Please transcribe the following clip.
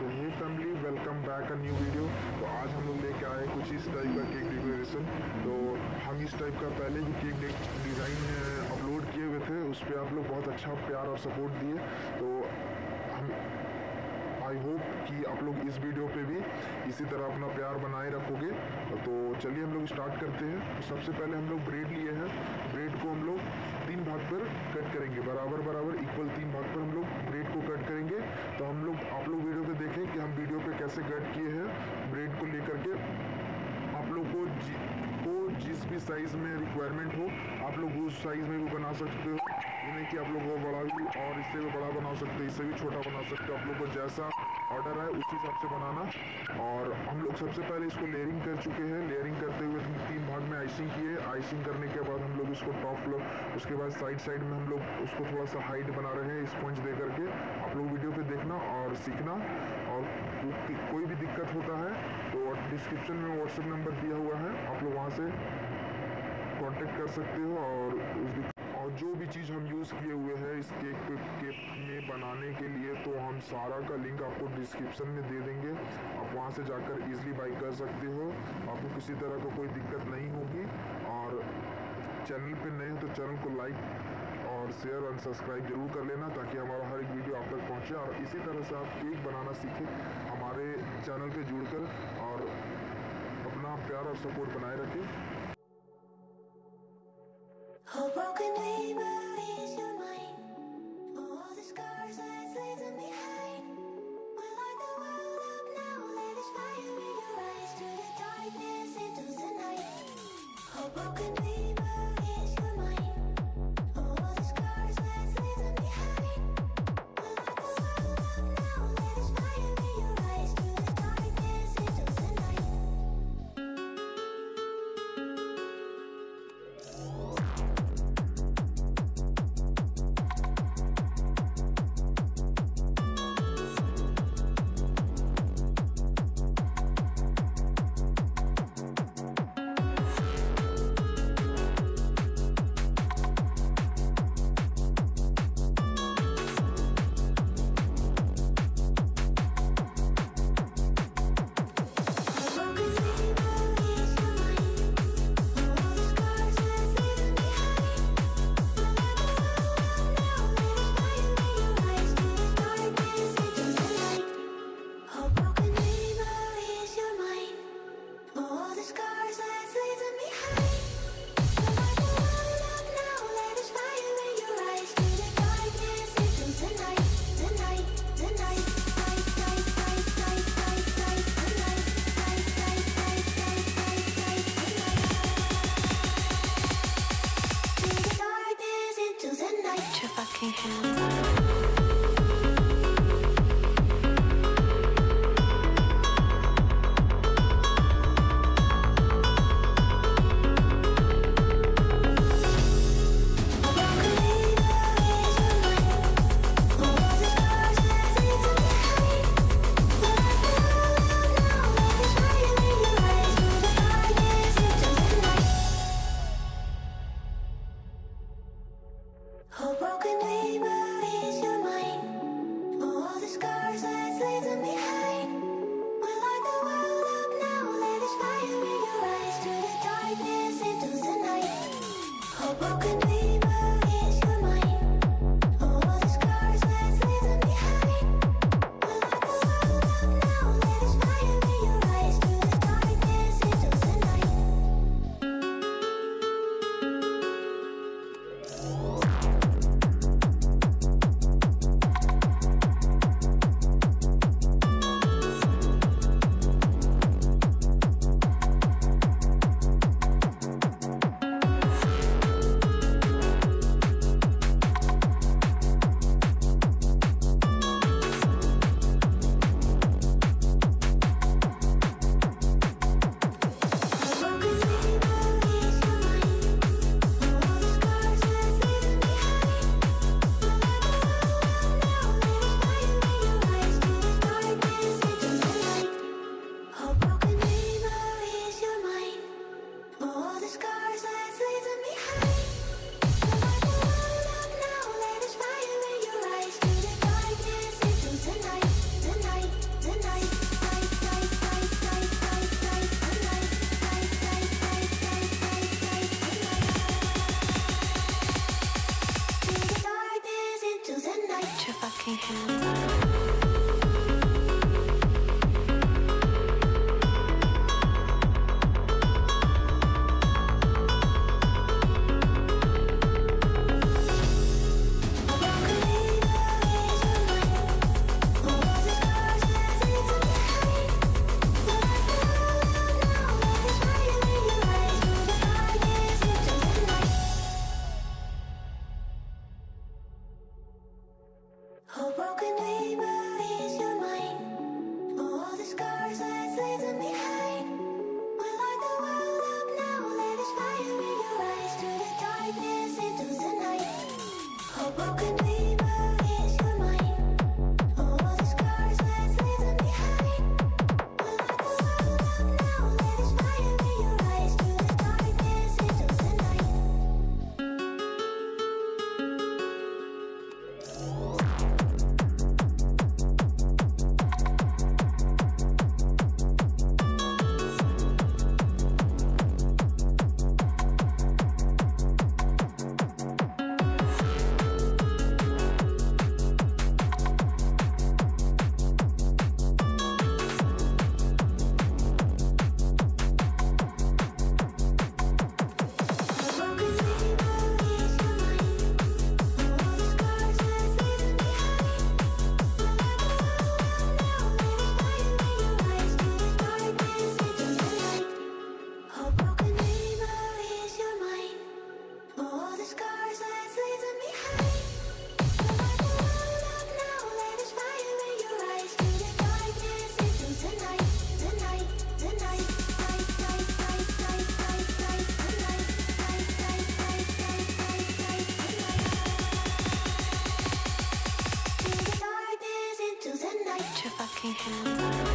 तो hey family welcome back a new video तो आज हम लोग लेके आए कुछ इस टाइप का केक डेकोरेशन तो हम इस टाइप का पहले भी केक डिज़ाइन अपलोड किए हुए थे, उस पर आप लोग बहुत अच्छा प्यार और सपोर्ट दिए। तो हम आई होप कि आप लोग इस वीडियो पे भी इसी तरह अपना प्यार बनाए रखोगे। तो चलिए हम लोग स्टार्ट करते हैं। तो सबसे पहले हम लोग ब्रेड लिए हैं। ब्रेड को हम लोग तीन भाग पर कट करेंगे। बराबर बराबर इक्वल तीन भाग पर हम लोग ब्रेड को कट करेंगे। तो हम लोग, आप लोग वीडियो देखें कि हम वीडियो पे कैसे कट किए हैं। ब्रेड को लेकर के आप लोग को जि, को जिस भी साइज़ में रिक्वायरमेंट हो आप लोग उस साइज़ में भी बना सकते हो। यानी कि आप लोग को बड़ा भी और इससे भी बड़ा बना सकते हो इससे भी छोटा बना सकते हो। आप लोग को जैसा ऑर्डर है, उस हिसाब से बनाना। और हम लोग सबसे पहले इसको लेयरिंग कर चुके हैं। लेयरिंग करते हुए तीन भाग में आइसिंग किए। आइसिंग करने के बाद हम लोग इसको टॉप फ्लोर उसके बाद साइड साइड में हम लोग उसको थोड़ा सा हाइट बना रहे हैं स्पंज दे करके। आप लोग वीडियो पे देखना और सीखना। और कोई भी दिक्कत होता है तो डिस्क्रिप्शन में व्हाट्सएप नंबर दिया हुआ है। आप लोग वहाँ से कांटेक्ट कर सकते हो और उस जो भी चीज़ हम यूज़ किए हुए हैं इस केक पे केक में बनाने के लिए तो हम सारा का लिंक आपको डिस्क्रिप्शन में दे देंगे। आप वहाँ से जाकर इजीली बाई कर सकते हो। आपको किसी तरह का कोई दिक्कत नहीं होगी। और चैनल पे नए हो तो चैनल को लाइक और शेयर और सब्सक्राइब ज़रूर कर लेना ताकि हमारा हर एक वीडियो आप तक पहुँचे। और इसी तरह से आप केक बनाना सीखें हमारे चैनल पे जुड़कर और अपना प्यार और सपोर्ट बनाए रखें। Broken Put your fucking hands. A broken neighbor hand. can